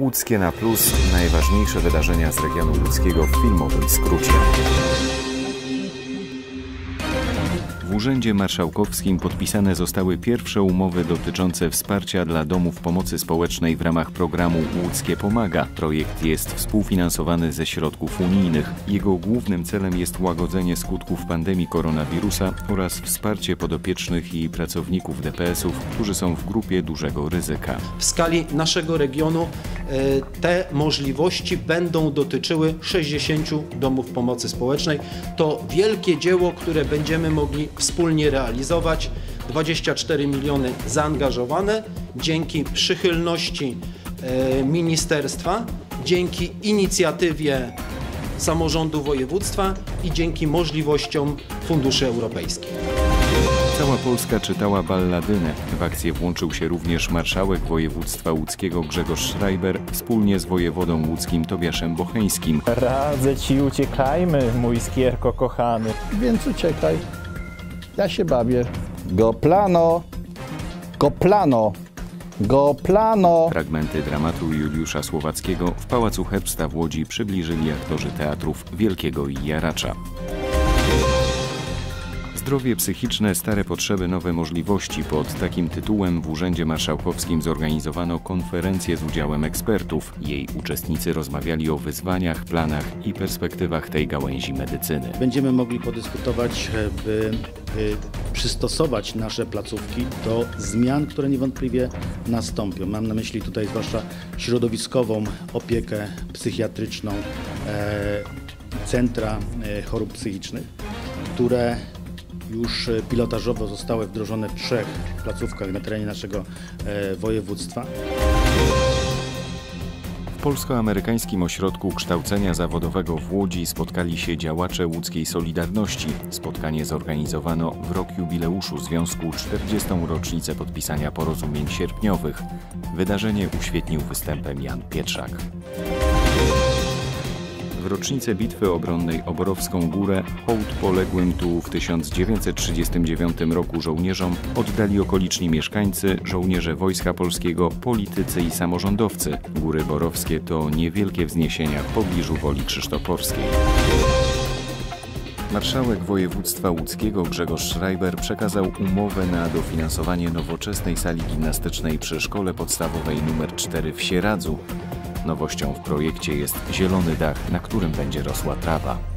Łódzkie na plus. Najważniejsze wydarzenia z regionu łódzkiego w filmowym skrócie. Urzędzie Marszałkowskim podpisane zostały pierwsze umowy dotyczące wsparcia dla domów pomocy społecznej w ramach programu Łódzkie Pomaga. Projekt jest współfinansowany ze środków unijnych. Jego głównym celem jest łagodzenie skutków pandemii koronawirusa oraz wsparcie podopiecznych i pracowników DPS-ów, którzy są w grupie dużego ryzyka. W skali naszego regionu e, te możliwości będą dotyczyły 60 domów pomocy społecznej. To wielkie dzieło, które będziemy mogli wspólnie realizować. 24 miliony zaangażowane dzięki przychylności e, ministerstwa, dzięki inicjatywie samorządu województwa i dzięki możliwościom funduszy europejskich. Cała Polska czytała balladynę. W akcję włączył się również marszałek województwa łódzkiego Grzegorz Schreiber wspólnie z wojewodą łódzkim Tobiaszem Bocheńskim. Radzę ci, uciekajmy, mój skierko kochany. Więc uciekaj. Ja się bawię. Go plano. Go plano. Go plano. Fragmenty dramatu Juliusza Słowackiego w Pałacu Herbsta w Łodzi przybliżyli aktorzy teatrów Wielkiego i Jaracza. Zdrowie psychiczne, stare potrzeby, nowe możliwości. Pod takim tytułem w Urzędzie Marszałkowskim zorganizowano konferencję z udziałem ekspertów. Jej uczestnicy rozmawiali o wyzwaniach, planach i perspektywach tej gałęzi medycyny. Będziemy mogli podyskutować, by, by przystosować nasze placówki do zmian, które niewątpliwie nastąpią. Mam na myśli tutaj zwłaszcza środowiskową opiekę psychiatryczną, e, centra e, chorób psychicznych, które już pilotażowo zostały wdrożone w trzech placówkach na terenie naszego e, województwa. W Polsko-Amerykańskim Ośrodku Kształcenia Zawodowego w Łodzi spotkali się działacze łódzkiej Solidarności. Spotkanie zorganizowano w rok jubileuszu Związku 40. rocznicę podpisania porozumień sierpniowych. Wydarzenie uświetnił występem Jan Pietrzak. W rocznicę bitwy obronnej o Borowską Górę hołd poległym tu w 1939 roku żołnierzom oddali okoliczni mieszkańcy, żołnierze Wojska Polskiego, politycy i samorządowcy. Góry Borowskie to niewielkie wzniesienia w pobliżu Woli Krzysztoporskiej. Marszałek województwa łódzkiego Grzegorz Schreiber przekazał umowę na dofinansowanie nowoczesnej sali gimnastycznej przy szkole podstawowej nr 4 w Sieradzu. Nowością w projekcie jest zielony dach, na którym będzie rosła trawa.